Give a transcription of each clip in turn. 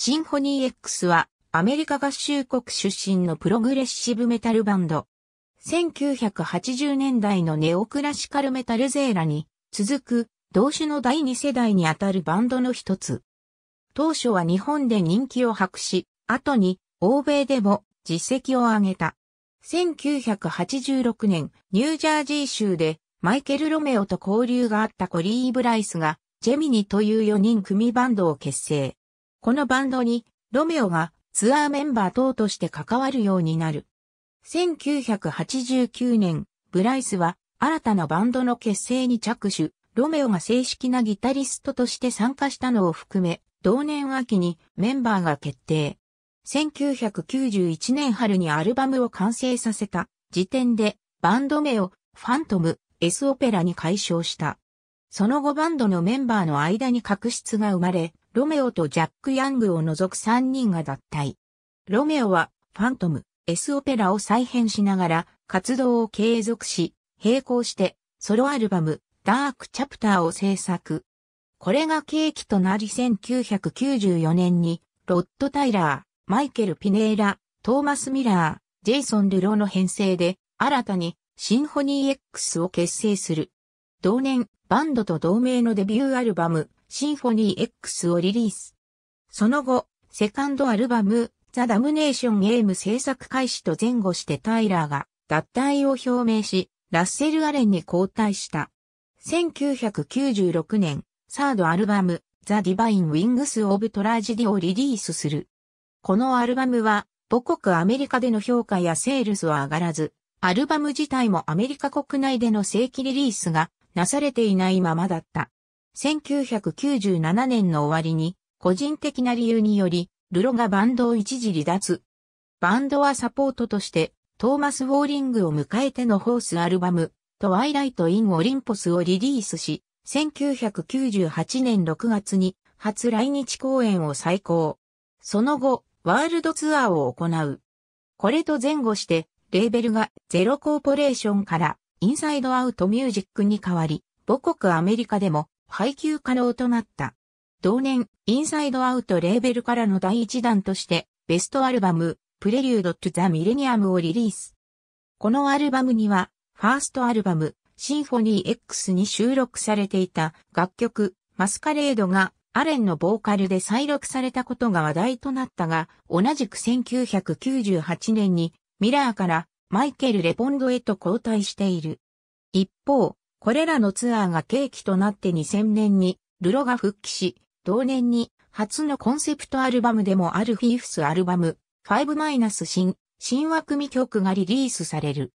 シンフォニー X はアメリカ合衆国出身のプログレッシブメタルバンド。1980年代のネオクラシカルメタルゼーラに続く同種の第二世代にあたるバンドの一つ。当初は日本で人気を博し、後に欧米でも実績を上げた。1986年、ニュージャージー州でマイケル・ロメオと交流があったコリー・ブライスがジェミニという4人組バンドを結成。このバンドにロメオがツアーメンバー等として関わるようになる。1989年、ブライスは新たなバンドの結成に着手、ロメオが正式なギタリストとして参加したのを含め、同年秋にメンバーが決定。1991年春にアルバムを完成させた時点でバンド名をファントム、S オペラに解消した。その後バンドのメンバーの間に確執が生まれ、ロメオとジャック・ヤングを除く3人が脱退。ロメオはファントム、S オペラを再編しながら活動を継続し、並行してソロアルバム、ダークチャプターを制作。これが契機となり1994年に、ロッド・タイラー、マイケル・ピネーラ、トーマス・ミラー、ジェイソン・ルローの編成で、新たにシンフォニー X を結成する。同年、バンドと同名のデビューアルバム、シンフォニー X をリリース。その後、セカンドアルバム、ザ・ダムネーション・ゲーム制作開始と前後してタイラーが脱退を表明し、ラッセル・アレンに交代した。1996年、サードアルバム、ザ・ディバイン・ウィングス・オブ・トラジディをリリースする。このアルバムは母国アメリカでの評価やセールスは上がらず、アルバム自体もアメリカ国内での正規リリースがなされていないままだった。1997年の終わりに、個人的な理由により、ルロがバンドを一時離脱。バンドはサポートとして、トーマス・ウォーリングを迎えてのホースアルバム、トワイライト・イン・オリンポスをリリースし、1998年6月に初来日公演を再興。その後、ワールドツアーを行う。これと前後して、レーベルがゼロコーポレーションからインサイドアウトミュージックに変わり、母国アメリカでも配給可能となった。同年、インサイドアウトレーベルからの第一弾として、ベストアルバム、プレリュード・トゥ・ザ・ミレニアムをリリース。このアルバムには、ファーストアルバム、シンフォニー X に収録されていた楽曲、マスカレードがアレンのボーカルで再録されたことが話題となったが、同じく1998年にミラーからマイケル・レポンドへと交代している。一方、これらのツアーが契機となって2000年にルロが復帰し、同年に初のコンセプトアルバムでもあるフィーフスアルバム、5- 新、神話組曲がリリースされる。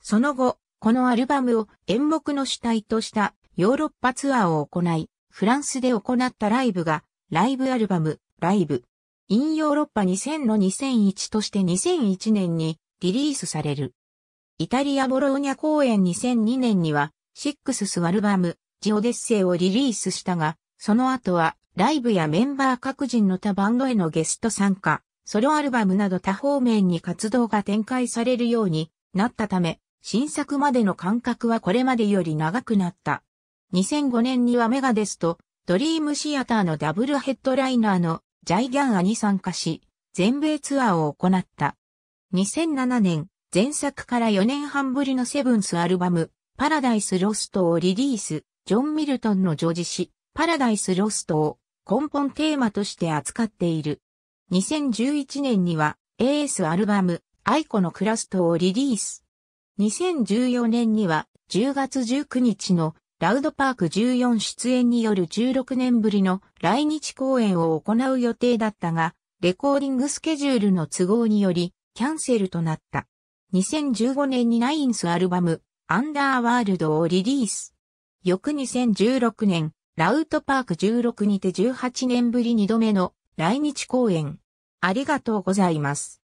その後、このアルバムを演目の主体としたヨーロッパツアーを行い、フランスで行ったライブが、ライブアルバム、ライブ、インヨーロッパ2000の2001として2001年にリリースされる。イタリアボローニャ公演2002年にはシックススアルバム、ジオデッセイをリリースしたが、その後は、ライブやメンバー各人の他バンドへのゲスト参加、ソロアルバムなど多方面に活動が展開されるようになったため、新作までの間隔はこれまでより長くなった。2005年にはメガデスとドリームシアターのダブルヘッドライナーのジャイギャンアに参加し、全米ツアーを行った。2007年、前作から4年半ぶりのセブンスアルバム、パラダイス・ロストをリリース、ジョン・ミルトンの女児詩、パラダイス・ロストを根本テーマとして扱っている。2011年には AS アルバム、アイコのクラストをリリース。2014年には10月19日のラウドパーク14出演による16年ぶりの来日公演を行う予定だったが、レコーディングスケジュールの都合によりキャンセルとなった。2015年にナインスアルバム、アンダーワールドをリリース。翌2016年、ラウトパーク16にて18年ぶり2度目の来日公演。ありがとうございます。